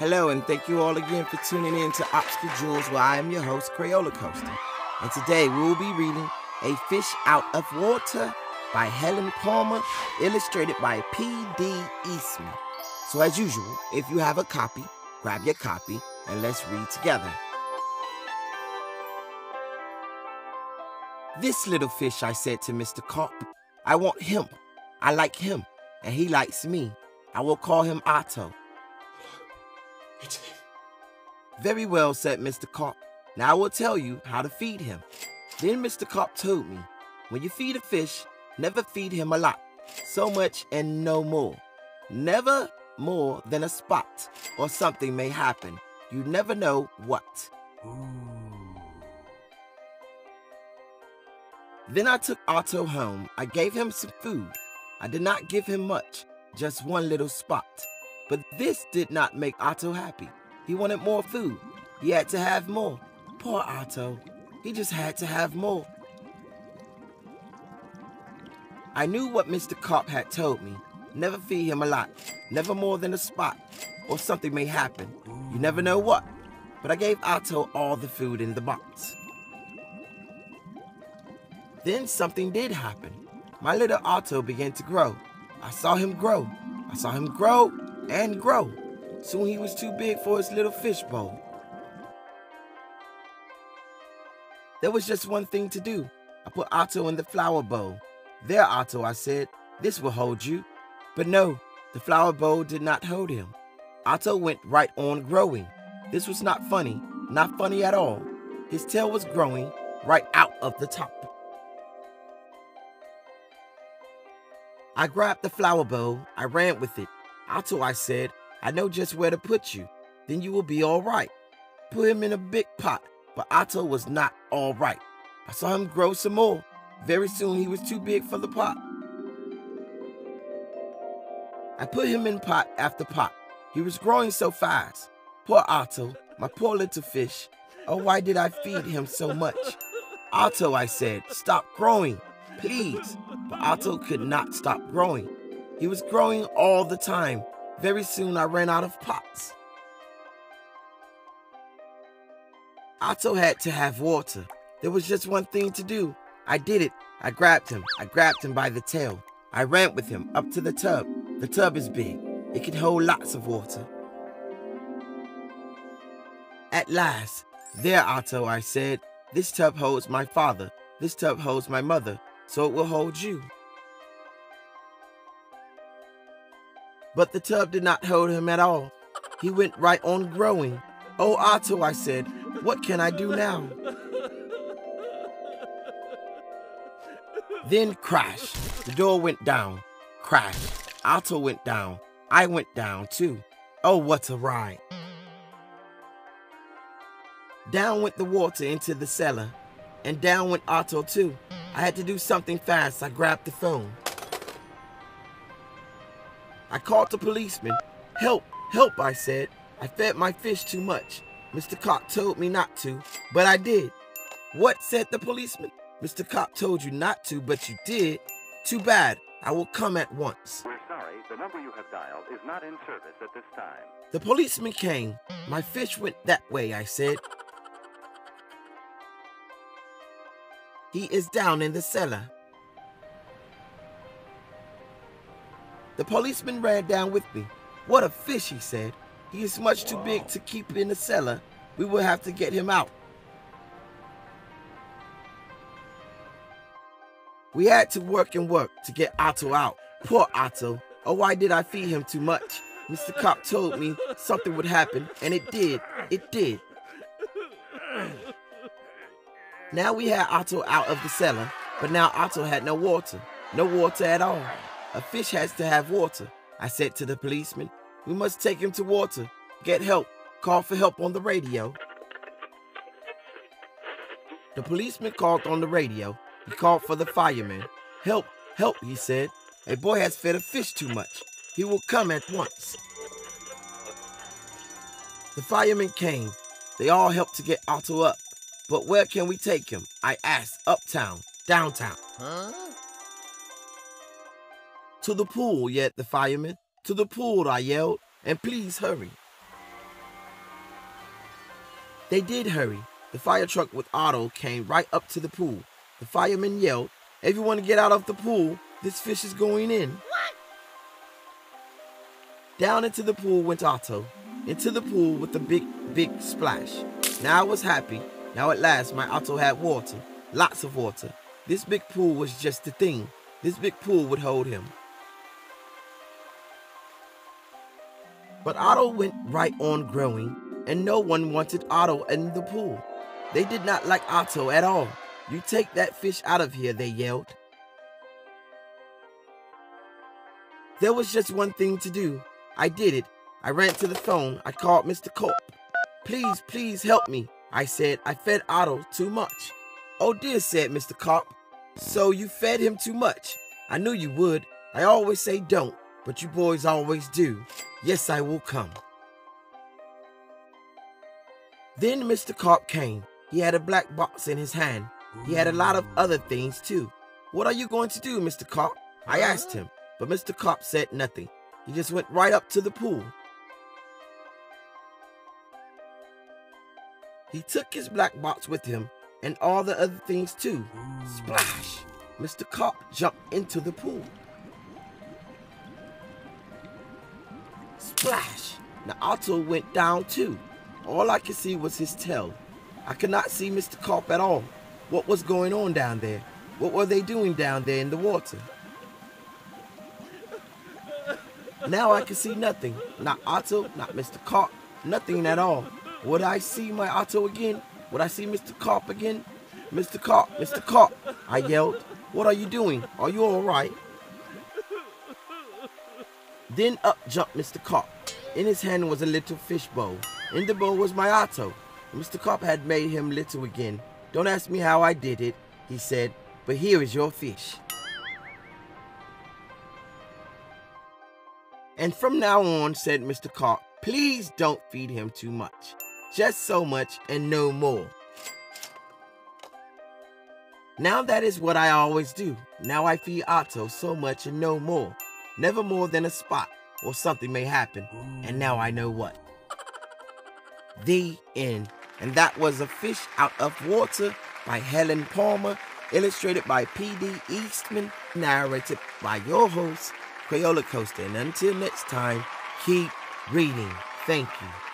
Hello, and thank you all again for tuning in to Obscure Jewels, where I am your host, Crayola Coaster. And today we will be reading A Fish Out of Water by Helen Palmer, illustrated by P.D. Eastman. So, as usual, if you have a copy, grab your copy and let's read together. This little fish, I said to Mr. Carp, I want him. I like him, and he likes me. I will call him Otto. Very well, said Mr. Carp. Now I will tell you how to feed him. Then Mr. Carp told me, when you feed a fish, never feed him a lot, so much and no more. Never more than a spot, or something may happen. You never know what. Then I took Otto home. I gave him some food. I did not give him much, just one little spot. But this did not make Otto happy. He wanted more food. He had to have more. Poor Otto. He just had to have more. I knew what Mr. Carp had told me. Never feed him a lot, never more than a spot, or something may happen. You never know what. But I gave Otto all the food in the box. Then something did happen. My little Otto began to grow. I saw him grow. I saw him grow and grow. Soon he was too big for his little fishbowl. There was just one thing to do. I put Otto in the flower bowl. There, Otto, I said, this will hold you. But no, the flower bowl did not hold him. Otto went right on growing. This was not funny, not funny at all. His tail was growing right out of the top. I grabbed the flower bowl. I ran with it. Otto, I said, I know just where to put you. Then you will be all right. Put him in a big pot. But Otto was not all right. I saw him grow some more. Very soon he was too big for the pot. I put him in pot after pot. He was growing so fast. Poor Otto, my poor little fish. Oh, why did I feed him so much? Otto, I said, stop growing, please. But Otto could not stop growing. He was growing all the time. Very soon I ran out of pots. Otto had to have water. There was just one thing to do. I did it. I grabbed him. I grabbed him by the tail. I ran with him up to the tub. The tub is big. It can hold lots of water. At last, there, Otto, I said, this tub holds my father. This tub holds my mother, so it will hold you. But the tub did not hold him at all. He went right on growing. Oh, Otto, I said, what can I do now? Then crash. The door went down. Crash. Otto went down. I went down too. Oh, what a ride. Down went the water into the cellar. And down went Otto too. I had to do something fast. I grabbed the phone. I called the policeman. Help, help, I said. I fed my fish too much. Mr. Carp told me not to, but I did. What, said the policeman? Mr. Carp told you not to, but you did. Too bad. I will come at once. We're sorry, the number you have dialed is not in service at this time. The policeman came. My fish went that way, I said. He is down in the cellar. The policeman ran down with me. What a fish, he said. He is much too big to keep in the cellar. We will have to get him out. We had to work and work to get Otto out. Poor Otto. Oh, why did I feed him too much? Mr. Carp told me something would happen, and it did. It did. Now we had Otto out of the cellar, but now Otto had no water. No water at all. A fish has to have water. I said to the policeman, we must take him to water. Get help. Call for help on the radio. The policeman called on the radio. He called for the fireman. Help, help, he said. A boy has fed a fish too much. He will come at once. The firemen came. They all helped to get Otto up. But where can we take him? I asked. Uptown, downtown. Huh? To the pool, yelled the fireman. To the pool, I yelled. And please hurry. They did hurry. The fire truck with Otto came right up to the pool. The firemen yelled, Everyone get out of the pool. This fish is going in. What? Down into the pool went Otto. Into the pool with a big, big splash. Now I was happy. Now at last my Otto had water. Lots of water. This big pool was just the thing. This big pool would hold him. But Otto went right on growing, and no one wanted Otto in the pool. They did not like Otto at all. You take that fish out of here, they yelled. There was just one thing to do. I did it. I ran to the phone. I called Mr. Carp. Please, please help me. I said I fed Otto too much. Oh dear, said Mr. Carp. So you fed him too much. I knew you would. I always say don't, but you boys always do. Yes, I will come. Then Mr. Carp came. He had a black box in his hand. He had a lot of other things too. What are you going to do, Mr. Carp? I asked him, but Mr. Carp said nothing. He just went right up to the pool. He took his black box with him and all the other things too. Splash! Mr. Carp jumped into the pool. Splash! Now Otto went down too. All I could see was his tail. I could not see Mr. Carp at all. What was going on down there? What were they doing down there in the water? Now I can see nothing. Not Otto, not Mr. Carp, nothing at all. Would I see my Otto again? Would I see Mr. Carp again? Mr. Carp, Mr. Carp, I yelled. What are you doing? Are you all right? Then up jumped Mr. Carp. In his hand was a little fish bowl. In the bowl was my Otto. Mr. Carp had made him little again. Don't ask me how I did it, he said, but here is your fish. And from now on, said Mr. Carp, please don't feed him too much. Just so much and no more. Now that is what I always do. Now I feed Otto so much and no more. Never more than a spot or something may happen. And now I know what. The end. And that was A Fish Out of Water by Helen Palmer, illustrated by P.D. Eastman, narrated by your host, Crayola Coaster. And until next time, keep reading. Thank you.